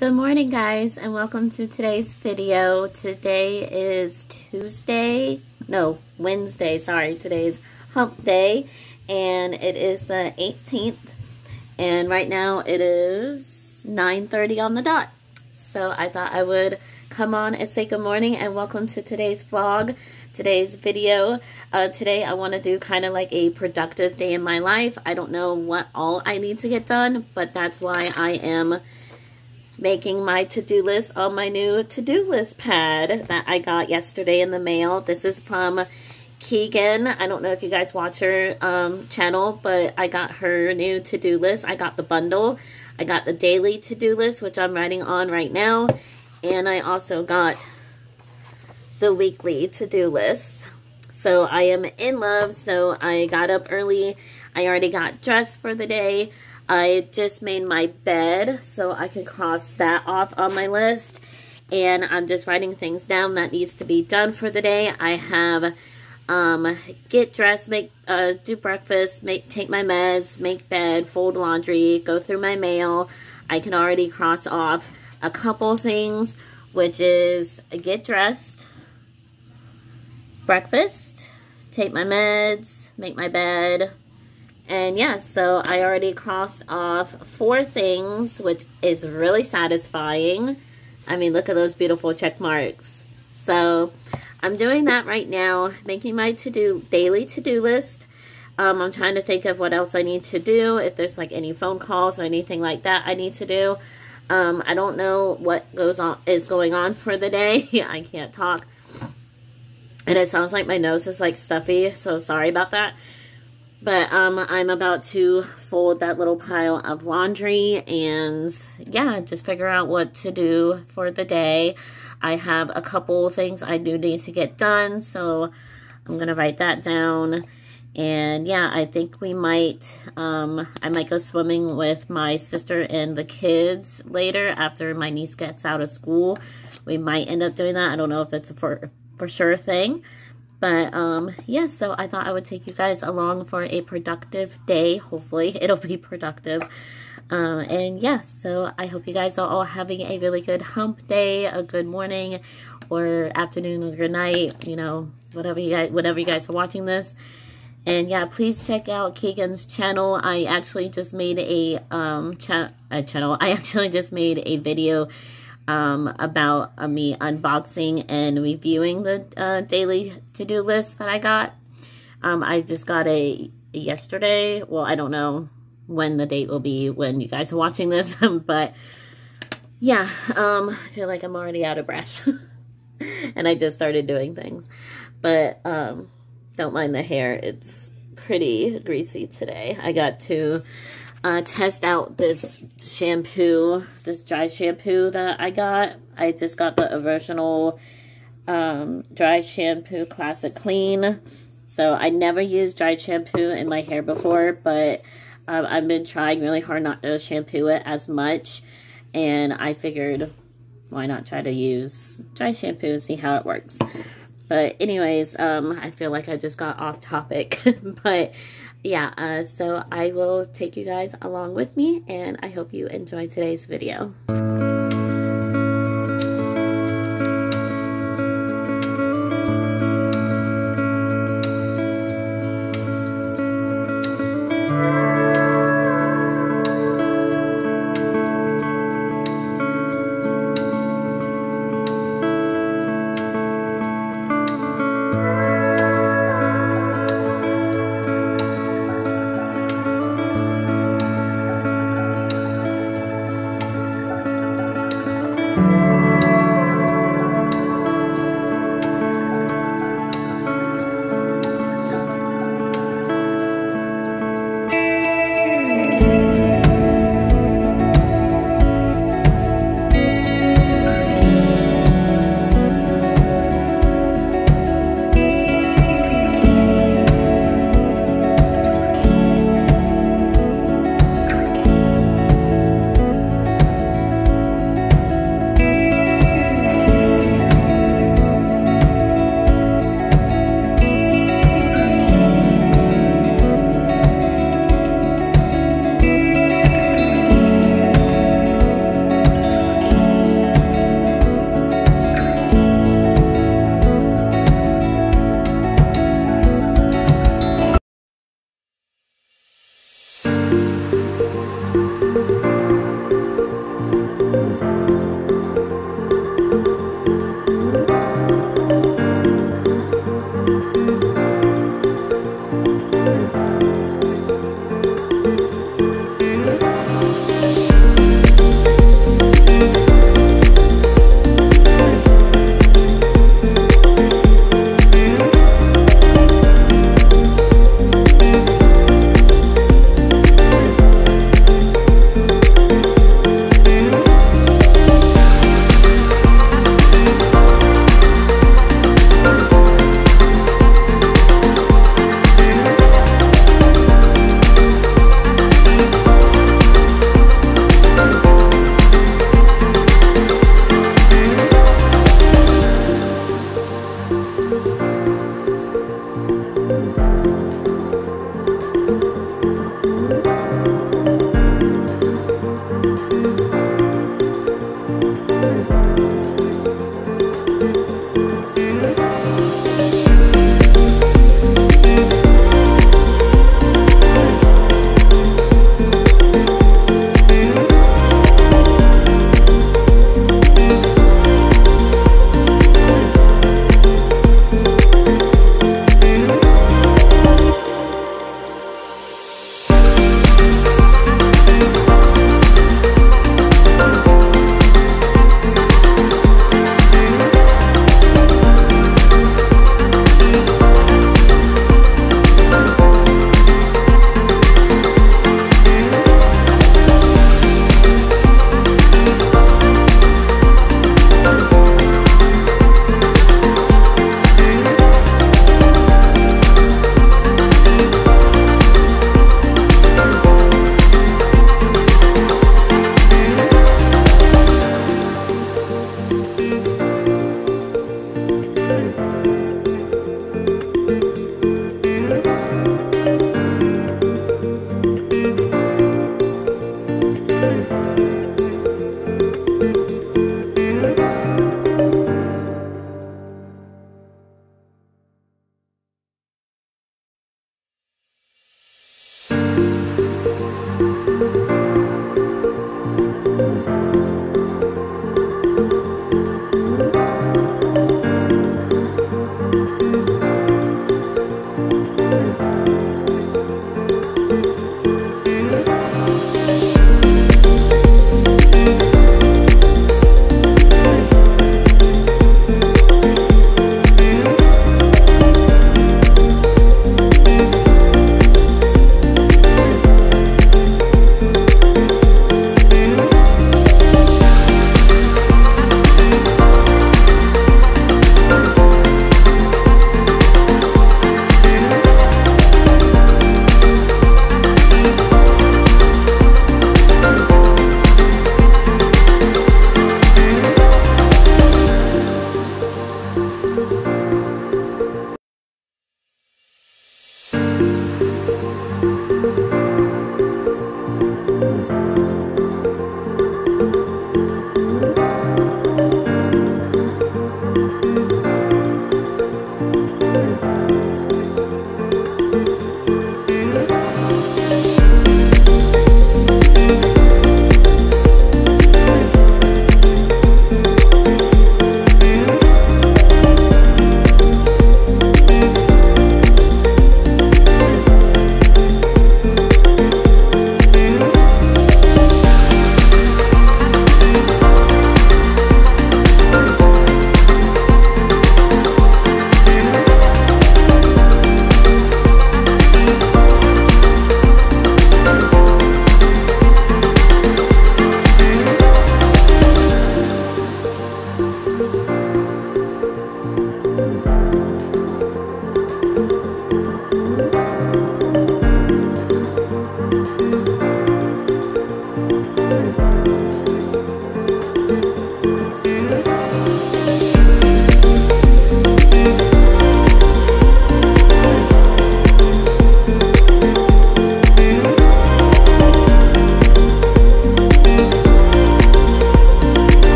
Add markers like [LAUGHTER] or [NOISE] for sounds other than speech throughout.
Good morning guys and welcome to today's video. Today is Tuesday, no Wednesday, sorry, today's hump day and it is the 18th and right now it is 9.30 on the dot. So I thought I would come on and say good morning and welcome to today's vlog, today's video. Uh, today I want to do kind of like a productive day in my life. I don't know what all I need to get done but that's why I am making my to-do list on my new to-do list pad that I got yesterday in the mail. This is from Keegan. I don't know if you guys watch her um, channel, but I got her new to-do list. I got the bundle. I got the daily to-do list, which I'm writing on right now. And I also got the weekly to-do list. So I am in love. So I got up early. I already got dressed for the day. I just made my bed so I can cross that off on my list. And I'm just writing things down that needs to be done for the day. I have um, get dressed, make uh, do breakfast, make take my meds, make bed, fold laundry, go through my mail. I can already cross off a couple things, which is get dressed, breakfast, take my meds, make my bed, and yeah, so I already crossed off four things, which is really satisfying. I mean, look at those beautiful check marks. So I'm doing that right now, making my to-do daily to-do list. Um, I'm trying to think of what else I need to do, if there's like any phone calls or anything like that I need to do. Um, I don't know what goes on is going on for the day. [LAUGHS] I can't talk. And it sounds like my nose is like stuffy, so sorry about that. But um, I'm about to fold that little pile of laundry and yeah, just figure out what to do for the day. I have a couple things I do need to get done, so I'm going to write that down. And yeah, I think we might, um, I might go swimming with my sister and the kids later after my niece gets out of school. We might end up doing that. I don't know if it's a for, for sure thing. But um, yeah, so I thought I would take you guys along for a productive day. Hopefully [LAUGHS] it'll be productive. Uh, and yeah, so I hope you guys are all having a really good hump day, a good morning or afternoon or good night, you know, whatever you guys, whatever you guys are watching this. And yeah, please check out Keegan's channel. I actually just made a um cha a channel. I [LAUGHS] actually just made a video um, about uh, me unboxing and reviewing the uh, daily to-do list that I got. Um, I just got a yesterday. Well, I don't know when the date will be when you guys are watching this, [LAUGHS] but yeah, um, I feel like I'm already out of breath. [LAUGHS] and I just started doing things. But um, don't mind the hair. It's pretty greasy today. I got to uh, test out this shampoo, this dry shampoo that I got. I just got the original um, dry shampoo classic clean. So I never used dry shampoo in my hair before, but um, I've been trying really hard not to shampoo it as much. And I figured, why not try to use dry shampoo and see how it works. But anyways, um, I feel like I just got off topic. [LAUGHS] but yeah, uh, so I will take you guys along with me and I hope you enjoy today's video.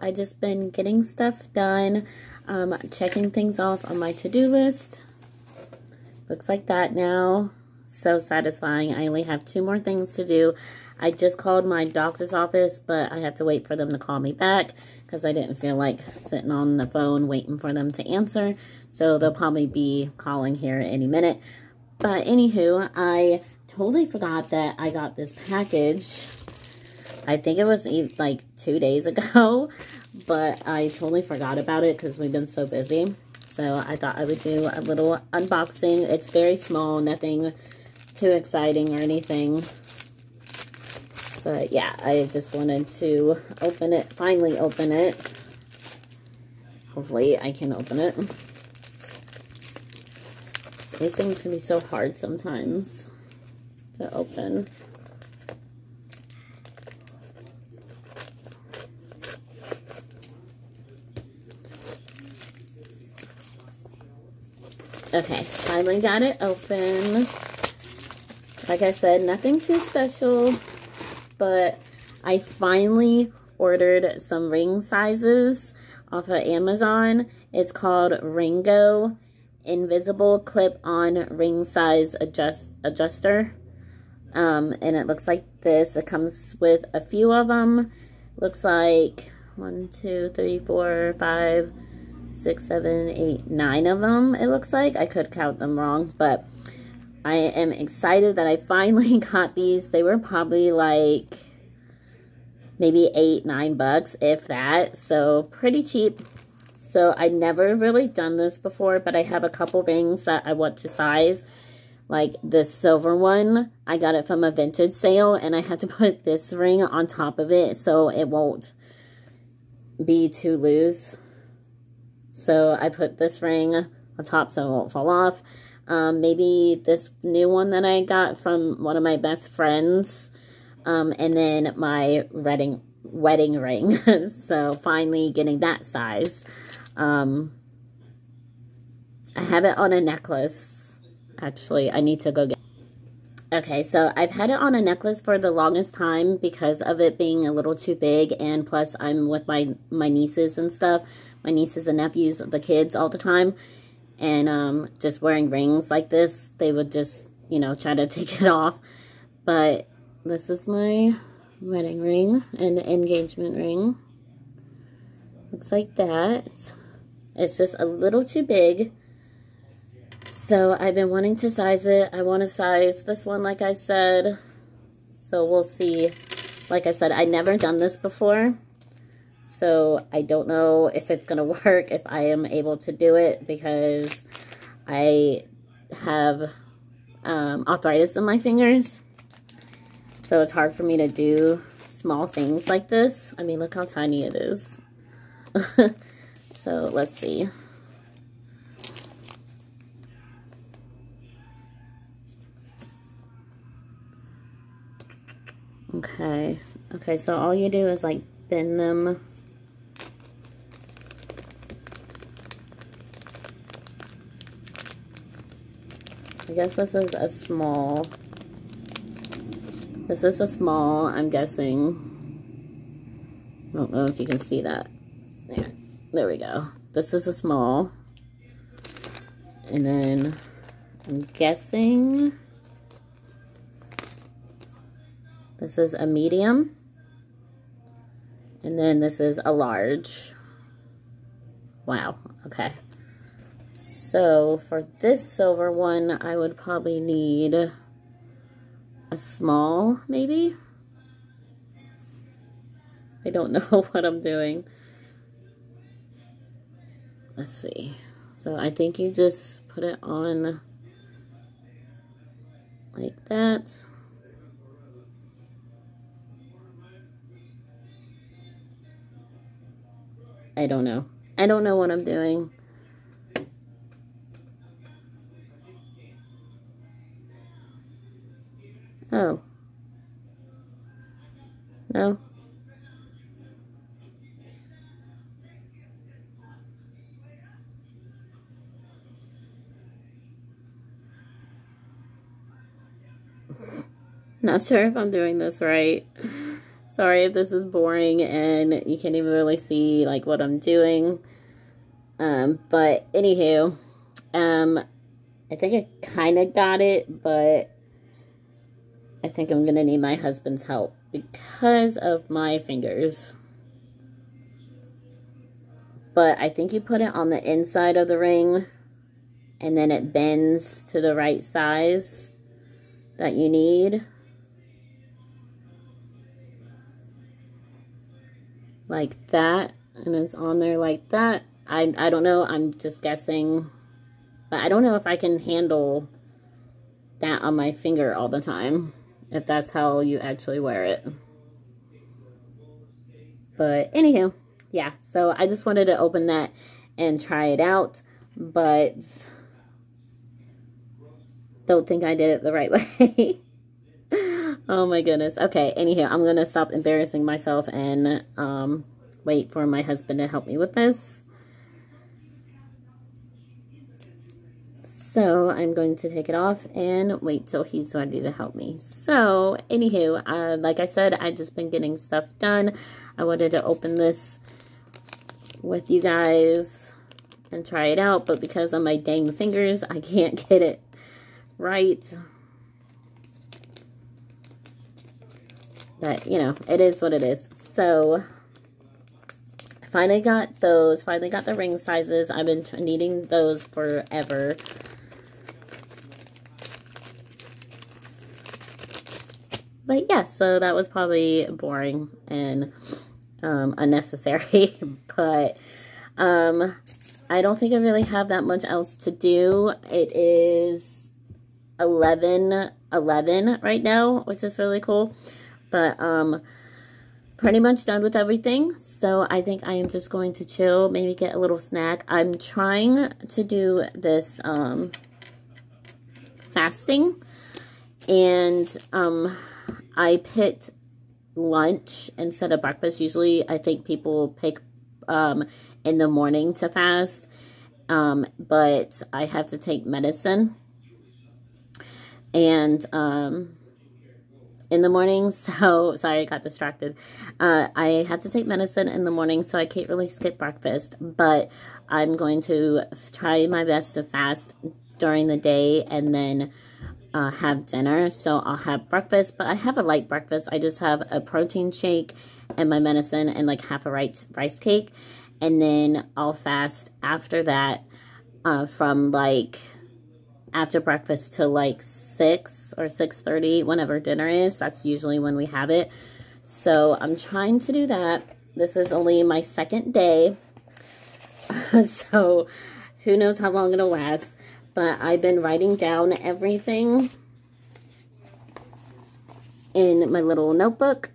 I just been getting stuff done, um, checking things off on my to-do list. Looks like that now. So satisfying. I only have two more things to do. I just called my doctor's office, but I have to wait for them to call me back because I didn't feel like sitting on the phone waiting for them to answer. So they'll probably be calling here any minute. But anywho, I totally forgot that I got this package I think it was like two days [LAUGHS] ago, but I totally forgot about it because we've been so busy. So I thought I would do a little unboxing. It's very small, nothing too exciting or anything. But yeah, I just wanted to open it, finally open it. Hopefully I can open it. These things can be so hard sometimes to open. Okay, finally got it open. Like I said, nothing too special, but I finally ordered some ring sizes off of Amazon. It's called Ringo Invisible Clip-On Ring Size adjust Adjuster. Um, and it looks like this. It comes with a few of them. Looks like one, two, three, four, five, six, seven, eight, nine of them, it looks like. I could count them wrong, but I am excited that I [LAUGHS] finally got these. They were probably like maybe eight, nine bucks, if that. So pretty cheap. So I never really done this before, but I have a couple rings that I want to size. Like this silver one, I got it from a vintage sale, and I had to [LAUGHS] put this ring on top of it so it won't be too loose. So I put this ring on top so it won't fall off. Um, maybe this new one that I got from one of my best friends. Um, and then my wedding, wedding ring. [LAUGHS] so finally getting that size. Um, I have it on a necklace. Actually, I need to go get Okay, so I've had it on a necklace for the longest time because of it being a little too big and plus I'm with my, my nieces and stuff. My nieces and nephews, the kids all the time and um, just wearing rings like this, they would just, you know, try to [LAUGHS] take it off. But this is my wedding ring and engagement ring. Looks like that. It's just a little too big. So I've been wanting to size it. I want to size this one, like I said. So we'll see. Like I said, I never done this before. So I don't know if it's going [LAUGHS] to work, if I am able to do it, because I have um, arthritis in my fingers. So it's hard for me to do small things like this. I mean, look how tiny it is. [LAUGHS] so let's see. Okay. Okay, so all you do is like bend them I guess this is a small. This is a small, I'm guessing. I don't know if you can see that. There, there we go. This is a small. And then I'm guessing this is a medium. And then this is a large. Wow, okay. So for this silver one, I would probably need a small, maybe? I don't [LAUGHS] know what I'm doing. Let's see. So I think you just put it on like that. I don't know. I don't know what I'm doing. Oh. No? Not sure if I'm doing this right. Sorry if this is boring and you can't even really see like what I'm doing. Um, but anywho, um, I think I kind of got it, but I think I'm going to need my husband's help because of my fingers. But I think you put it on the inside of the ring and then it bends to the right size that you need. Like that. And it's on there like that. I, I don't know. I'm just guessing. But I don't know if I can handle that on my finger all the time if that's how you actually wear it. But anywho, yeah. So I just wanted to open that and try it out. But don't think I did it the right [LAUGHS] way. Oh my goodness. Okay, anywho, I'm going to stop embarrassing myself and um, wait for my husband to help me with this. So I'm going to take it off and wait till he's ready to help me. So, anywho, uh, like I said, I've just been getting stuff done. I wanted to open this with you guys and try it out, but because of my dang fingers, I can't [LAUGHS] get it right. But, you know, it is what it is. So, I finally got those. Finally got the ring sizes. I've been needing those forever. But yeah, so that was probably boring and um, unnecessary. [LAUGHS] but um, I don't think I really have that much else to do. It is 11, 11 right now, which is really cool. But um, pretty much done with everything. So I think I am just going to chill, maybe get a little snack. I'm trying to do this um, fasting. And um, I picked lunch instead of breakfast. Usually, I think people pick um, in the morning to fast, um, but I have to take medicine. And um, in the morning, [LAUGHS] so sorry, I got distracted. Uh, I have to take medicine in the morning, so I can't really skip breakfast, but I'm going to try my best to fast during the day and then uh, have dinner. So I'll have breakfast, but I have a light breakfast. I just have a protein shake and my medicine and like half a rice, rice cake. And then I'll fast after that uh, from like after breakfast till like 6 or 6.30 whenever dinner is. That's usually when we have it. So I'm trying to do that. This is only my second day. [LAUGHS] so who knows how long it'll last but I've been writing down everything in my little notebook.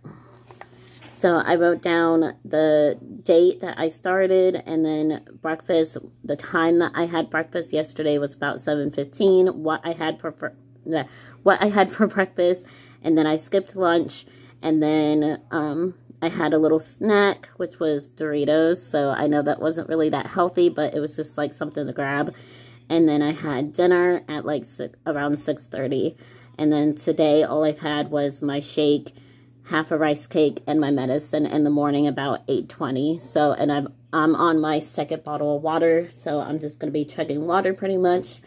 So I wrote down the date that I started and then breakfast, the time that I had breakfast yesterday was about 7.15, what I had for, for what I had [LAUGHS] for breakfast, and then I skipped lunch, and then um, I had a little snack, which was Doritos, so I know that wasn't really that healthy, but it was just like something to grab. And then I had dinner at like six, around 6.30. And then today, all I've had was my shake, half a rice cake, and my medicine in the morning about 8.20. So, and I've, I'm on my second bottle of water, so I'm just going to be chugging water pretty much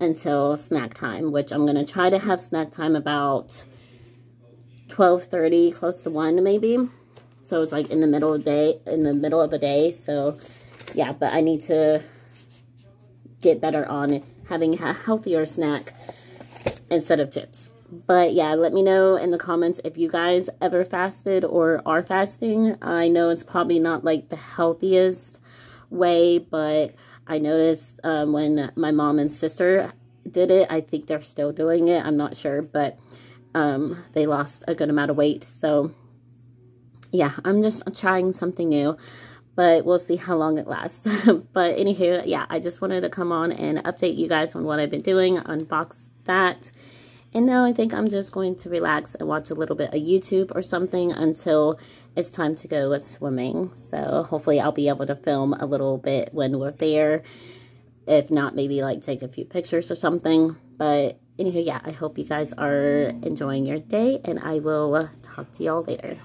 until snack time, which I'm going to try to have snack time about 12.30, close to 1 maybe. So it's like in the middle of the day, in the middle of the day. So yeah, but I need to get better on having a healthier snack instead of chips. But yeah, let me know in the comments if you guys ever fasted or are fasting. I know it's probably not like the healthiest way, but I noticed um, when my mom and sister did it, I think they're still doing it. I'm not sure, but um, they lost a good amount of weight. So yeah, I'm just trying something new but we'll see how long it lasts. [LAUGHS] but anywho, yeah, I just wanted to come on and update you guys on what I've been doing, unbox that. And now I think I'm just going to relax and watch a little bit of YouTube or something until it's time to go swimming. So hopefully I'll be able to film a little bit when we're there. If not, maybe like take a few pictures or something. But anywho, yeah, I hope you guys are enjoying your day and I will talk to y'all later.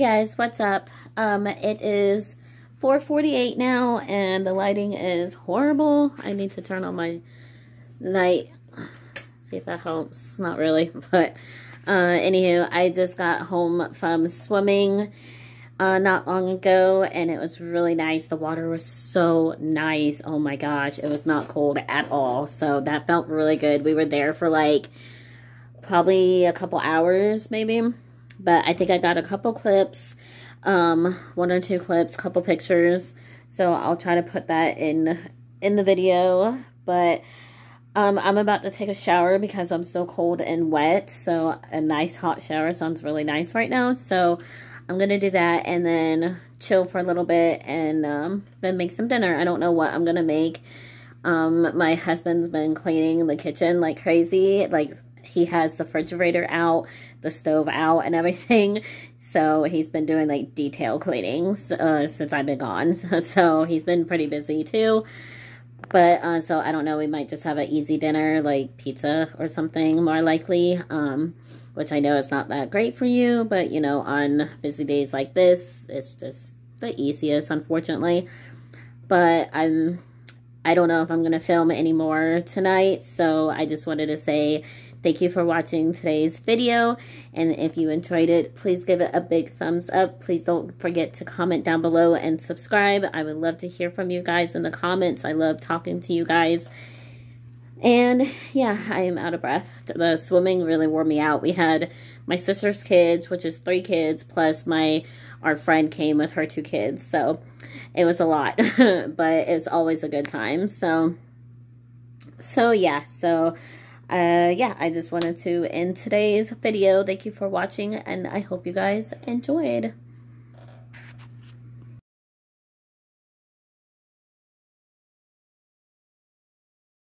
Guys, what's up? Um, it is 4.48 now and the lighting is horrible. I need to turn on my night. See if that helps. Not really, [LAUGHS] but uh, anywho, I just got home from swimming uh, not long ago and it was really nice. The water was so nice. Oh my gosh, it was not cold at all. So that felt really good. We were there for like probably a couple hours maybe but I think I got a couple clips, um, one or two clips, couple pictures. So I'll try to put that in in the video. But um, I'm about to take a shower because I'm so cold and wet. So a nice hot shower sounds really nice right now. So I'm going to do that and then chill for a little bit and um, then make some dinner. I don't know what I'm going to make. Um, my husband's been cleaning the kitchen like crazy. Like he has the refrigerator out, the stove out, and everything. [LAUGHS] So he's been doing like detail cleanings uh, since I've been gone. [LAUGHS] So he's been pretty busy too. But uh, so I don't know, we might just have an easy dinner like pizza or something more likely. Um, which I know is not that great for you, but you know, on busy days like this, it's just the easiest, unfortunately. But I'm, I don't know if I'm going to film anymore tonight, so I just wanted to say Thank you for watching today's video. And if you enjoyed it, please give it a big thumbs up. Please don't forget to comment down below and subscribe. I would love to hear from you guys in the comments. I love talking to you guys. And yeah, I am out of breath. The swimming really wore me out. We had my sister's kids, which is three kids, plus my our friend came with her two kids. So it was a lot, [LAUGHS] but it's always a good time. So, so yeah, so uh, yeah, I just wanted to end today's video. Thank you for watching, and I hope you guys enjoyed.